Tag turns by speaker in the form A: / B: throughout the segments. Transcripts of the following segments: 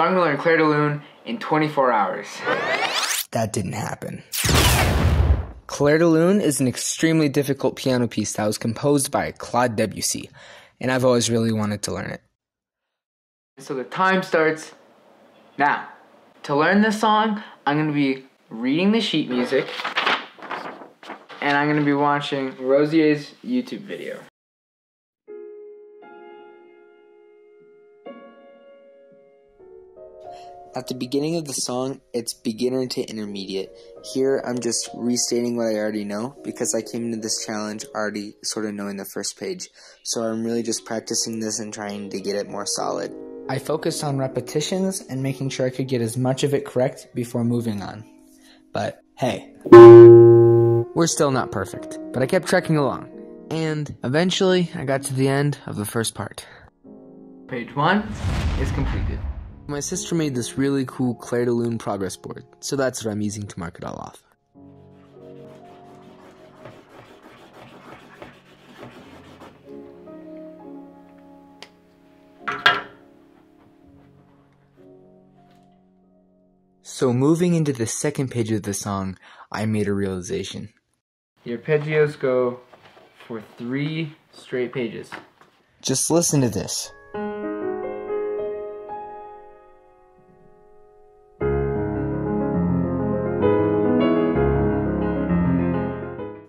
A: So I'm gonna learn Clair de Lune in 24 hours.
B: That didn't happen. Clair de Lune is an extremely difficult piano piece that was composed by Claude Debussy, and I've always really wanted to learn it.
A: So the time starts now. To learn this song, I'm gonna be reading the sheet music and I'm gonna be watching Rousseau's YouTube video.
B: At the beginning of the song, it's beginner to intermediate. Here, I'm just restating what I already know because I came into this challenge already sort of knowing the first page. So I'm really just practicing this and trying to get it more solid. I focused on repetitions and making sure I could get as much of it correct before moving on. But hey, we're still not perfect, but I kept trekking along. And eventually, I got to the end of the first part.
A: Page one is completed.
B: My sister made this really cool Clair de Lune progress board, so that's what I'm using to mark it all off. So moving into the second page of the song, I made a realization.
A: The arpeggios go for three straight pages.
B: Just listen to this.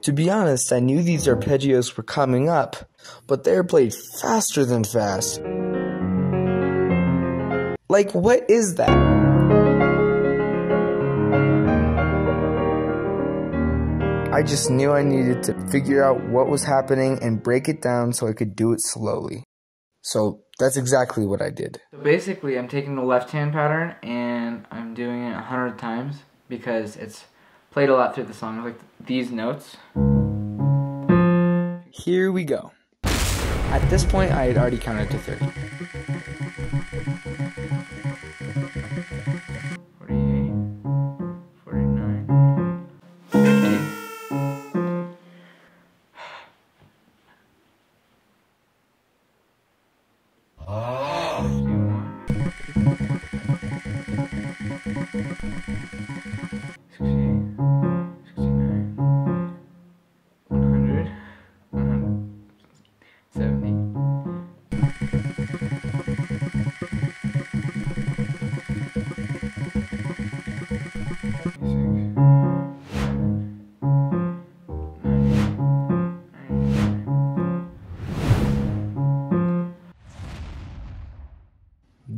B: To be honest, I knew these arpeggios were coming up, but they're played faster than fast. Like, what is that? I just knew I needed to figure out what was happening and break it down so I could do it slowly. So that's exactly what I did.
A: So basically, I'm taking the left hand pattern and I'm doing it a hundred times because it's played a lot through the song, like these notes.
B: Here we go. At this point, I had already counted to 30.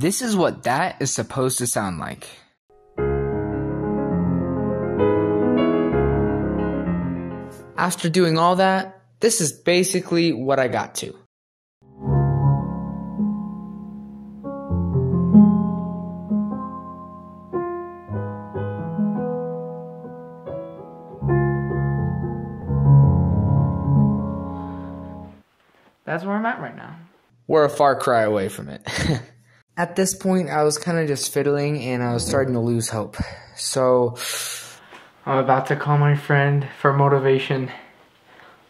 B: This is what that is supposed to sound like. After doing all that, this is basically what I got to.
A: That's where I'm at right now.
B: We're a far cry away from it. At this point, I was kind of just fiddling and I was starting to lose hope. So,
A: I'm about to call my friend for motivation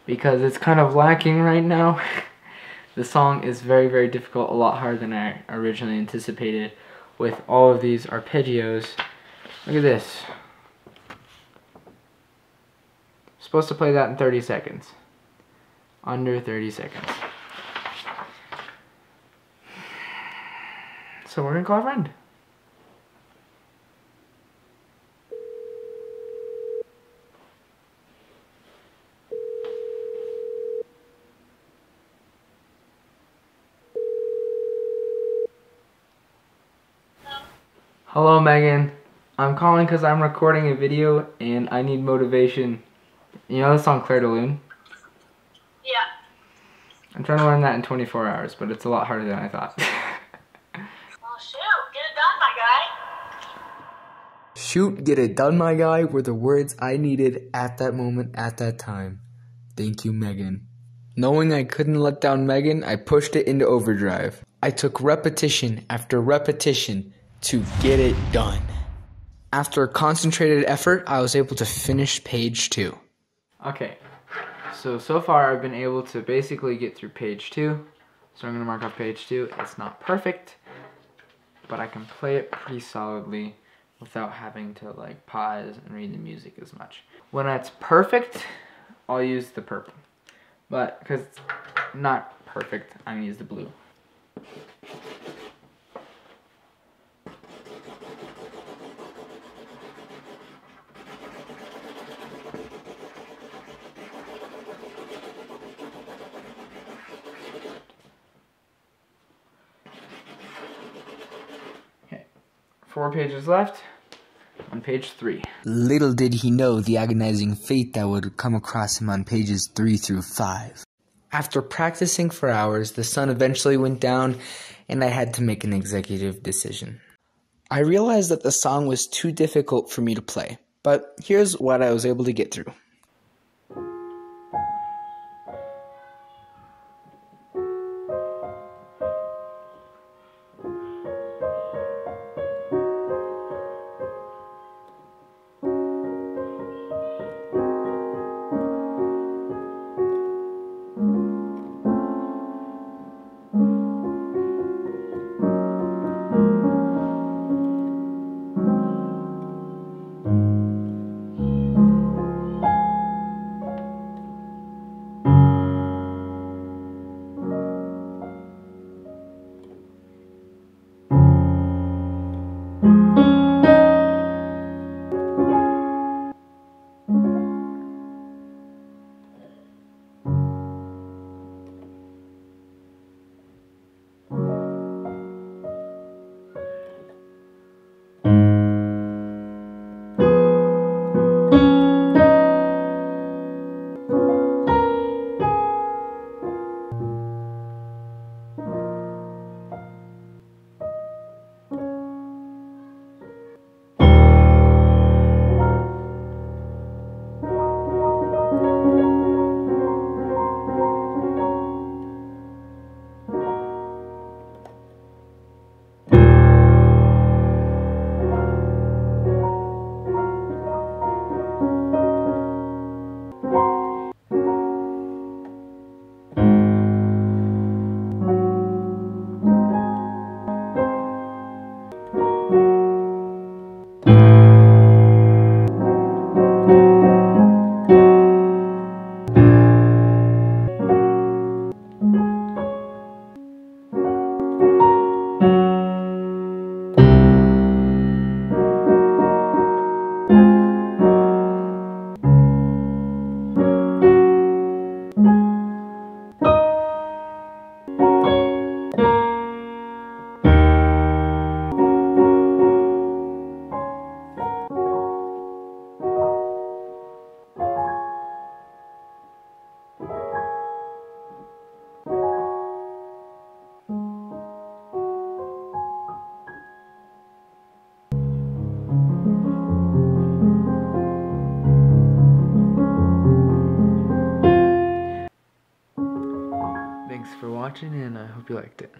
A: because it's kind of lacking right now. the song is very, very difficult, a lot harder than I originally anticipated with all of these arpeggios. Look at this. Supposed to play that in 30 seconds. Under 30 seconds. So we're gonna call a friend. Hello, Megan. I'm calling because I'm recording a video and I need motivation. You know the song Clair de Lune?
C: Yeah.
A: I'm trying to learn that in 24 hours, but it's a lot harder than I thought.
C: Well, shoot, get it done, my guy.
B: Shoot, get it done, my guy, were the words I needed at that moment, at that time. Thank you, Megan. Knowing I couldn't let down Megan, I pushed it into overdrive. I took repetition after repetition to get it done. After a concentrated effort, I was able to finish page two.
A: okay, so so far I've been able to basically get through page two. So I'm gonna mark off page two. It's not perfect, but I can play it pretty solidly without having to like pause and read the music as much. When it's perfect, I'll use the purple. But because it's not perfect, I'm gonna use the blue. Four pages left. Page three.
B: Little did he know the agonizing fate that would come across him on pages 3 through 5. After practicing for hours, the sun eventually went down, and I had to make an executive decision. I realized that the song was too difficult for me to play, but here's what I was able to get through.
A: Watching, and I hope you liked it.